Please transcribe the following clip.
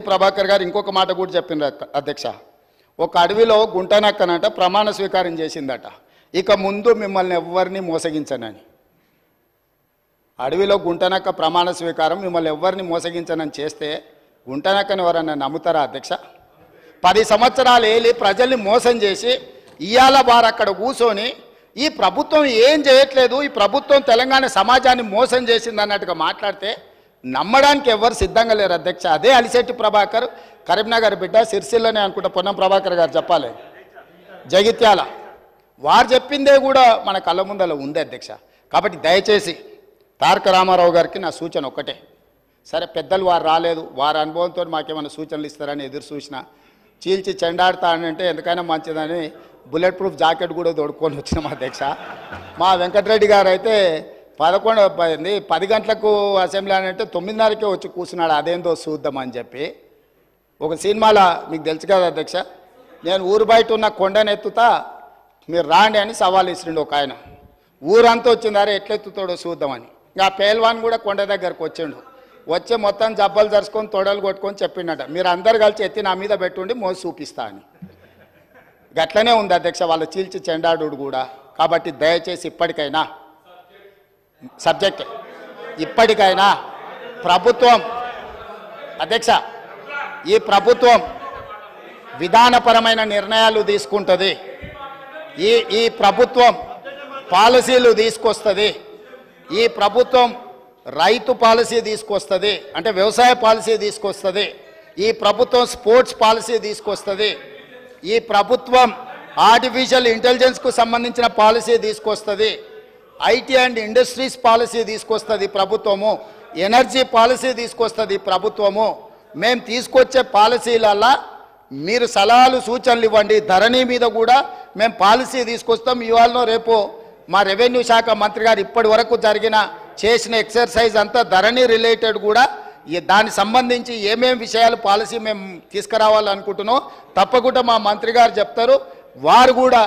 ప్రభాకర్ గారు ఇంకొక మాట కూడా చెప్పిండ్రు అధ్యక్ష. ఒక అడవిలో గుంటనక్కనంట ప్రమాణ స్వీకారం చేసిందట. ఇక ముందు మిమ్మల్ని ఎవ్వరిని మోసగించనని. అడవిలో గుంటనక్క ప్రమాణ స్వీకారం మిమ్మల్ని ఎవ్వరిని మోసగించనని చేస్తే గుంటనక్కని ఎవరన్నా నమ్ముతారా అధ్యక్ష? పది సంవత్సరాలు ఏలి ప్రజల్ని మోసం చేసి ఇవాళ వారు అక్కడ కూర్చొని ఈ ప్రభుత్వం ఏం చేయట్లేదు ఈ ప్రభుత్వం తెలంగాణ సమాజాన్ని మోసం చేసింది అన్నట్టుగా మాట్లాడితే నమ్మడానికి ఎవరు సిద్ధంగా లేరు అధ్యక్ష. అదే అలిశెట్టి ప్రభాకర్ కరీంనగర్ బిడ్డ సిరిసిల్లనే అనుకుంటా పొన్నం ప్రభాకర్ గారు చెప్పాలి. జగిత్యాల వారు చెప్పిందే కూడా మన కళ్ళ ముందల ఉంది అధ్యక్ష. కాబట్టి దయచేసి తారక రామారావు గారికి నా సూచన ఒక్కటే. సరే పెద్దలు వారు రాలేదు. వారి అనుభవంతో మాకేమైనా సూచనలు ఇస్తారని ఎదురు చూసిన చీల్చి చెండాడుతా ఎందుకైనా మంచిదని బుల్లెట్ ప్రూఫ్ జాకెట్ కూడా తొడుక్కొని వచ్చినాం అధ్యక్ష. మా వెంకటరెడ్డి గారు అయితే పదకొండు పది పది గంటలకు అసెంబ్లీ అని అంటే తొమ్మిదిన్నరకే వచ్చి కూర్చున్నాడు అదేందో చూద్దామని చెప్పి. ఒక సినిమాలో మీకు తెలుసు కదా అధ్యక్ష? నేను ఊరు బయట ఉన్న కొండనెత్తుతా మీరు రాండి అని సవాల్ ఇస్తుండు ఒక ఆయన. ఊరంతా వచ్చిందారే ఎట్లెత్తుతాడో చూద్దామని ఇంకా పేల్వాన్ కూడా కొండ దగ్గరకు వచ్చిండు. వచ్చి మొత్తం జబ్బలు జరుచుకొని తొడలు కొట్టుకొని చెప్పిండట. మీరు అందరు కలిసి ఎత్తి నా మీద పెట్టుండి మోసి చూపిస్తా అని. గట్లనే ఉంది అధ్యక్ష వాళ్ళ చీల్చి చెండాడు కూడా. కాబట్టి దయచేసి ఇప్పటికైనా సబ్జెక్ట్. ఇప్పటికైనా ప్రభుత్వం అధ్యక్ష ఈ ప్రభుత్వం విధానపరమైన నిర్ణయాలు తీసుకుంటుంది. ఈ ఈ ప్రభుత్వం పాలసీలు తీసుకొస్తుంది. ఈ ప్రభుత్వం రైతు పాలసీ తీసుకొస్తుంది. అంటే వ్యవసాయ పాలసీ తీసుకొస్తుంది. ఈ ప్రభుత్వం స్పోర్ట్స్ పాలసీ తీసుకొస్తుంది. ఈ ప్రభుత్వం ఆర్టిఫిషియల్ ఇంటెలిజెన్స్కు సంబంధించిన పాలసీ తీసుకొస్తుంది. ఐటీ అండ్ ఇండస్ట్రీస్ పాలసీ తీసుకొస్తుంది ప్రభుత్వము ఎనర్జీ పాలసీ తీసుకొస్తుంది ప్రభుత్వము. మేము తీసుకొచ్చే పాలసీలల్లా మీరు సలహాలు సూచనలు ఇవ్వండి. ధరణి మీద కూడా మేము పాలసీ తీసుకొస్తాం. ఇవాళనో రేపు మా రెవెన్యూ శాఖ మంత్రి గారు ఇప్పటి వరకు జరిగిన చేసిన ఎక్సర్సైజ్ అంతా ధరణి రిలేటెడ్ కూడా దానికి సంబంధించి ఏమేమి విషయాలు పాలసీ మేము తీసుకురావాలనుకుంటున్నాం తప్పకుండా మా మంత్రి గారు చెప్తారు. వారు కూడా